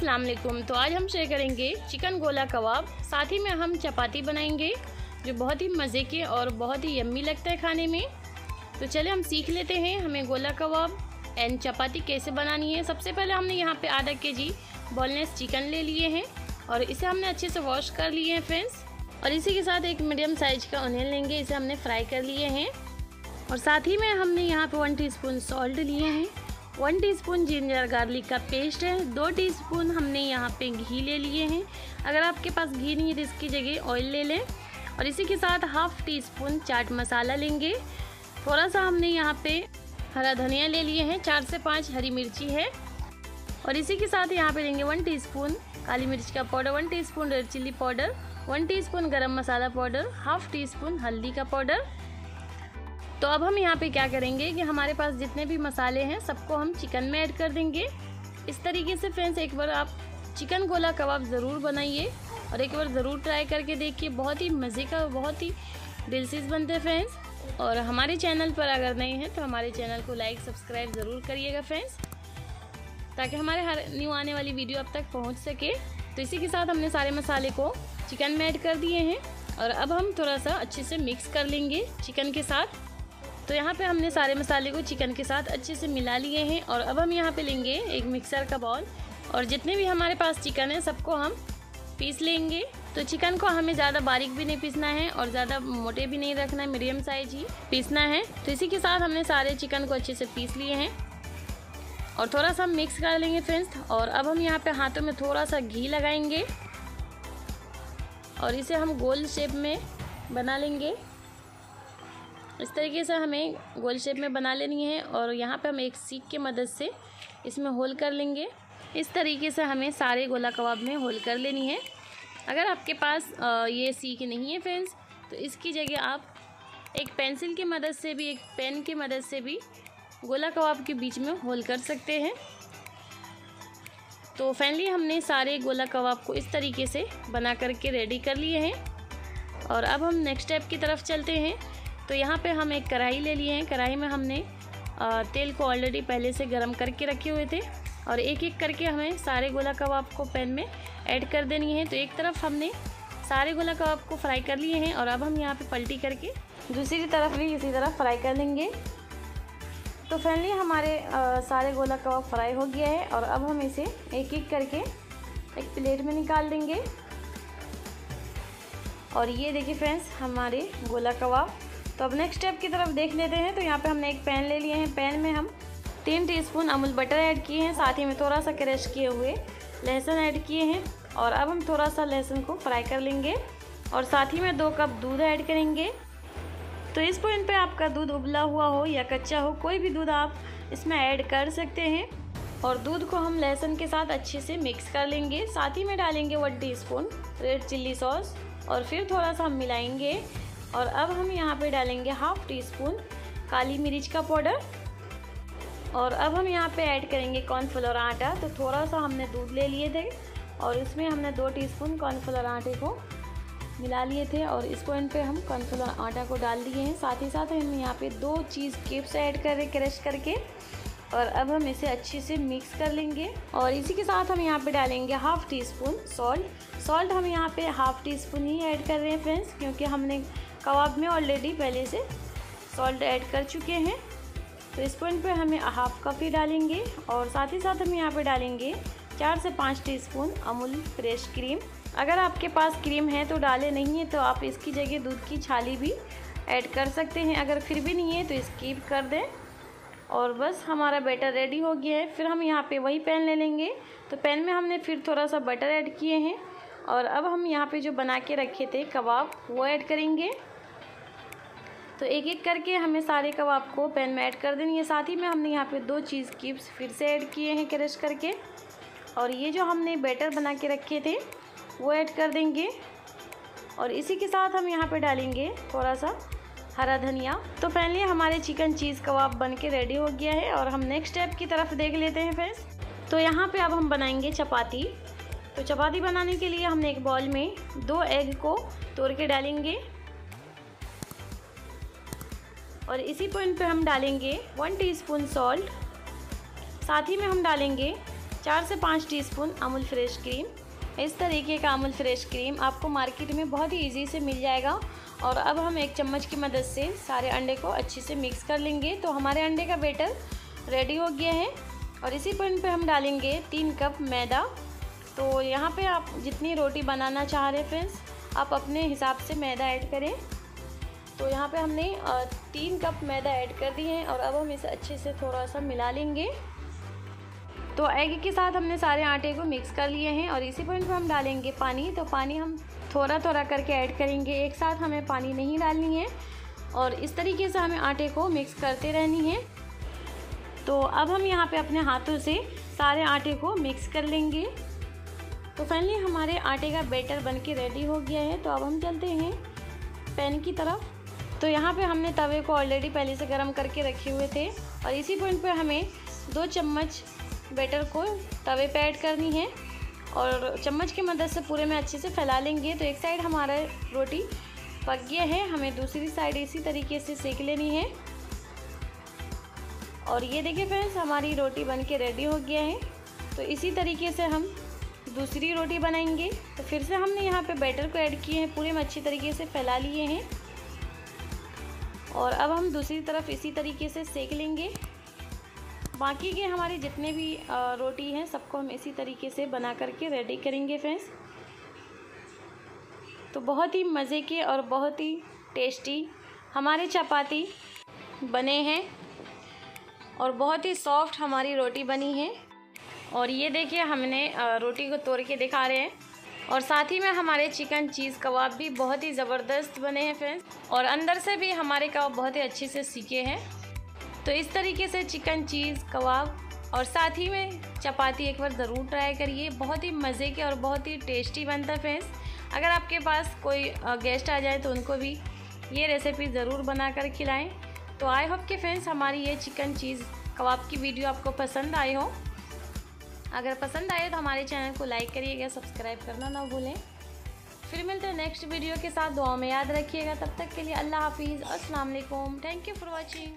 अस्सलाम वालेकुम तो आज हम शेयर करेंगे चिकन गोला कबाब, साथ ही में हम चपाती बनाएँगे, जो बहुत ही मज़े के और बहुत ही यम्मी लगता है खाने में। तो चले हम सीख लेते हैं हमें गोला कबाब एंड चपाती कैसे बनानी है। सबसे पहले हमने यहाँ पे आधा के जी बॉलनेस चिकन ले लिए हैं और इसे हमने अच्छे से वॉश कर लिए हैं फ्रेंड्स और इसी के साथ एक मीडियम साइज़ का अनियन लेंगे, इसे हमने फ्राई कर लिए हैं। और साथ ही में हमने यहाँ पे वन टीस्पून सॉल्ट लिए हैं। वन टीस्पून जिंजर गार्लिक का पेस्ट है। दो टीस्पून हमने यहाँ पे घी ले लिए हैं। अगर आपके पास घी नहीं है तो इसकी जगह ऑयल ले लें। और इसी के साथ half teaspoon chaat masala लेंगे। थोड़ा सा हमने यहाँ पे हरा धनिया ले लिए हैं। चार से पाँच हरी मिर्ची है। और इसी के साथ यहाँ पे लेंगे वन टीस्पून काली मिर्च का powder one teaspoon red chilli powder one teaspoon garam masala powder half teaspoon हल्दी का पाउडर तो अब हम यहाँ पे क्या करेंगे कि हमारे पास जितने भी मसाले हैं, सबको हम चिकन में ऐड कर देंगे। इस तरीके से फ्रेंड्स एक बार आप चिकन गोला कबाब ज़रूर बनाइए और एक बार ज़रूर ट्राई करके देखिए। बहुत ही मज़े का, बहुत ही दिलचस्प बनते हैं फ्रेंड्स और हमारे चैनल पर अगर नहीं है तो हमारे चैनल को लाइक सब्सक्राइब ज़रूर करिएगा फ्रेंड्स ताकि हमारे हर न्यू आने वाली वीडियो अब तक पहुँच सके। तो इसी के साथ हमने सारे मसाले को चिकन में ऐड कर दिए हैं। और अब हम थोड़ा सा अच्छे से मिक्स कर लेंगे चिकन के साथ। तो यहाँ पे हमने सारे मसाले को चिकन के साथ अच्छे से मिला लिए हैं और अब हम यहाँ पे लेंगे एक मिक्सर का बॉल और जितने भी हमारे पास चिकन है, सबको हम पीस लेंगे। तो चिकन को हमें ज़्यादा बारीक भी नहीं पीसना है और ज़्यादा मोटे भी नहीं रखना है, मीडियम साइज़ ही पीसना है। तो इसी के साथ हमने सारे चिकन को अच्छे से पीस लिए हैं। और थोड़ा सा हम मिक्स कर लेंगे फ्रेंड्स और अब हम यहाँ पे हाथों में थोड़ा सा घी लगाएँगे। और इसे हम गोल शेप में बना लेंगे। इस तरीके से हमें गोल शेप में बना लेनी है और यहाँ पे हम एक सीख के मदद से इसमें होल कर लेंगे। इस तरीके से हमें सारे गोला कबाब में होल कर लेनी है। अगर आपके पास ये सीख नहीं है फ्रेंड्स तो इसकी जगह आप एक पेंसिल की मदद से भी, एक पेन की मदद से भी गोला कबाब के बीच में होल कर सकते हैं। तो फाइनली हमने सारे गोला कबाब को इस तरीके से बना करके रेडी कर लिए हैं। और अब हम नेक्स्ट स्टेप की तरफ़ चलते हैं। तो यहाँ पे हम एक कढ़ाई ले लिए हैं। कढ़ाई में हमने तेल को ऑलरेडी पहले से गर्म करके रखे हुए थे। और एक एक करके हमें सारे गोला कबाब को पैन में ऐड कर देनी है। तो एक तरफ़ हमने सारे गोला कबाब को फ्राई कर लिए हैं और अब हम यहाँ पे पलटी करके दूसरी तरफ़ भी इसी तरह फ्राई कर लेंगे। तो फाइनली हमारे सारे गोला कबाब फ्राई हो गया है और अब हम इसे एक एक करके एक प्लेट में निकाल देंगे। और ये देखिए फ्रेंड्स हमारे गोला कबाब तो अब नेक्स्ट स्टेप की तरफ़ देख लेते हैं। तो यहाँ पे हमने एक पैन ले लिए हैं। पैन में हम तीन टीस्पून अमूल बटर ऐड किए हैं। साथ ही में थोड़ा सा क्रश किए हुए लहसुन ऐड किए हैं। और अब हम थोड़ा सा लहसुन को फ्राई कर लेंगे। और साथ ही में दो कप दूध ऐड करेंगे। तो इस पॉइंट पे आपका दूध उबला हुआ हो या कच्चा हो, कोई भी दूध आप इसमें ऐड कर सकते हैं। और दूध को हम लहसुन के साथ अच्छे से मिक्स कर लेंगे। साथ ही में डालेंगे one tea red chilli sauce और फिर थोड़ा सा हम मिलाएँगे। और अब हम यहाँ पे डालेंगे हाफ़ टी स्पून काली मिर्च का पाउडर और अब हम यहाँ पे ऐड करेंगे कॉर्नफ्लोर आटा। तो थोड़ा सा हमने दूध ले लिए थे और इसमें हमने दो टीस्पून कॉर्नफ्लोर आटे को मिला लिए थे और इस पॉइंट पे हम कॉर्नफ्लोर आटा को डाल दिए हैं। साथ ही साथ हम यहाँ पे दो चीज़ किप्स ऐड कर रहे क्रश करके और अब हम इसे अच्छे से मिक्स कर लेंगे और इसी के साथ हम यहाँ पे डालेंगे half teaspoon salt salt हम यहाँ पे हाफ़ टी स्पून ही ऐड कर रहे हैं फ्रेंड्स क्योंकि हमने कबाब में ऑलरेडी पहले से सॉल्ट ऐड कर चुके हैं। तो इस पॉइंट पे हमें हाफ़ कप ही डालेंगे और साथ ही साथ हम यहाँ पे डालेंगे चार से पाँच टीस्पून अमूल फ्रेश क्रीम अगर आपके पास क्रीम है तो डाले नहीं है तो आप इसकी जगह दूध की छाली भी ऐड कर सकते हैं। अगर फिर भी नहीं है तो स्कीप कर दें और बस हमारा बैटर रेडी हो गया है। फिर हम यहाँ पे वही पैन ले लेंगे। तो पैन में हमने फिर थोड़ा सा बटर ऐड किए हैं और अब हम यहाँ पे जो बना के रखे थे कबाब, वो ऐड करेंगे। तो एक एक करके हमें सारे कबाब को पैन में ऐड कर देनी है। साथ ही में हमने यहाँ पे दो चीज़ क्यूब्स फिर से ऐड किए हैं क्रश करके। और ये जो हमने बैटर बना के रखे थे, वो ऐड कर देंगे। और इसी के साथ हम यहाँ पे डालेंगे थोड़ा सा हरा धनिया। तो पहले हमारे चिकन चीज़ कबाब बन के रेडी हो गया है और हम नेक्स्ट स्टेप की तरफ़ देख लेते हैं फ्रेंड्स तो यहाँ पे अब हम बनाएँगे चपाती। तो चपाती बनाने के लिए हमने एक बॉल में दो एग को तोड़ के डालेंगे। और इसी पॉइंट पे हम डालेंगे वन टीस्पून सॉल्ट साथ ही में हम डालेंगे चार से पाँच टीस्पून अमूल फ्रेश क्रीम। इस तरीके का अमूल फ्रेश क्रीम आपको मार्केट में बहुत ही इजी से मिल जाएगा। और अब हम एक चम्मच की मदद से सारे अंडे को अच्छे से मिक्स कर लेंगे। तो हमारे अंडे का बेटर रेडी हो गया है। और इसी पॉइंट पे हम डालेंगे तीन कप मैदा। तो यहाँ पे आप जितनी रोटी बनाना चाह रहे फ्रेंड्स आप अपने हिसाब से मैदा ऐड करें। तो यहाँ पे हमने तीन कप मैदा ऐड कर दिए हैं और अब हम इसे अच्छे से थोड़ा सा मिला लेंगे। तो एग के साथ हमने सारे आटे को मिक्स कर लिए हैं और इसी पॉइंट पर हम डालेंगे पानी। तो पानी हम थोड़ा थोड़ा करके ऐड करेंगे। एक साथ हमें पानी नहीं डालनी है और इस तरीके से हमें आटे को मिक्स करते रहनी है। तो अब हम यहाँ पे अपने हाथों से सारे आटे को मिक्स कर लेंगे। तो फाइनली हमारे आटे का बैटर बन के रेडी हो गया है। तो अब हम चलते हैं पैन की तरफ़। तो यहाँ पे हमने तवे को ऑलरेडी पहले से गर्म करके रखे हुए थे और इसी पॉइंट पे हमें दो चम्मच बैटर को तवे पे ऐड करनी है और चम्मच की मदद से पूरे में अच्छे से फैला लेंगे। तो एक साइड हमारा रोटी पक गया है। हमें दूसरी साइड इसी तरीके से सेक लेनी है। और ये देखिए फ्रेंड्स हमारी रोटी बन के रेडी हो गया है। तो इसी तरीके से हम दूसरी रोटी बनाएँगे। तो फिर से हमने यहाँ पे बैटर को ऐड किए हैं। पूरे में अच्छी तरीके से फैला लिए हैं। और अब हम दूसरी तरफ़ इसी तरीके से सेक लेंगे। बाकी के हमारे जितने भी रोटी हैं, सबको हम इसी तरीके से बना करके रेडी करेंगे फ्रेंड्स तो बहुत ही मज़े के और बहुत ही टेस्टी हमारे चपाती बने हैं और बहुत ही सॉफ्ट हमारी रोटी बनी है। और ये देखिए, हमने रोटी को तोड़ के दिखा रहे हैं। और साथ ही में हमारे चिकन चीज़ कबाब भी बहुत ही ज़बरदस्त बने हैं फ्रेंड्स। और अंदर से भी हमारे कबाब बहुत ही अच्छे से सीखे हैं। तो इस तरीके से चिकन चीज़, कबाब और साथ ही में चपाती एक बार ज़रूर ट्राई करिए। बहुत ही मज़े के और बहुत ही टेस्टी बनता है फ्रेंड्स। अगर आपके पास कोई गेस्ट आ जाए तो उनको भी ये रेसिपी ज़रूर बना कर खिलाएँ। तो आई होप कि फ्रेंड्स हमारी ये चिकन चीज़ कबाब की वीडियो आपको पसंद आई हो। अगर पसंद आए तो हमारे चैनल को लाइक करिएगा, सब्सक्राइब करना ना भूलें। फिर मिलते हैं नेक्स्ट वीडियो के साथ। दुआ में याद रखिएगा। तब तक के लिए अल्लाह हाफिज़। अस्सलाम वालेकुम। Thank you for watching